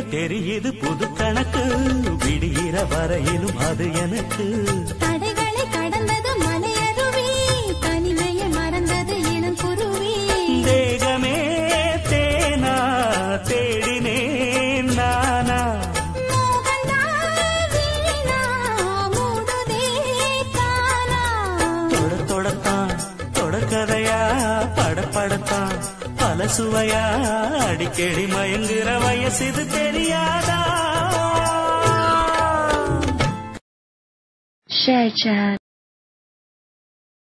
தெரியுது புது கணக்கு. விடிகிற வரையிலும் அது எனக்கு. தடைகளை கடந்தது மலையருவி தனிமையை மறந்தது இளம் குருவி. தேகமே தேனா தேடினேன் நானா. தொட தொடத்தான் தொடக்கதையா பல சுவையா அடிக்கடி மயங்குற வயசு இது தெரியாதா Share.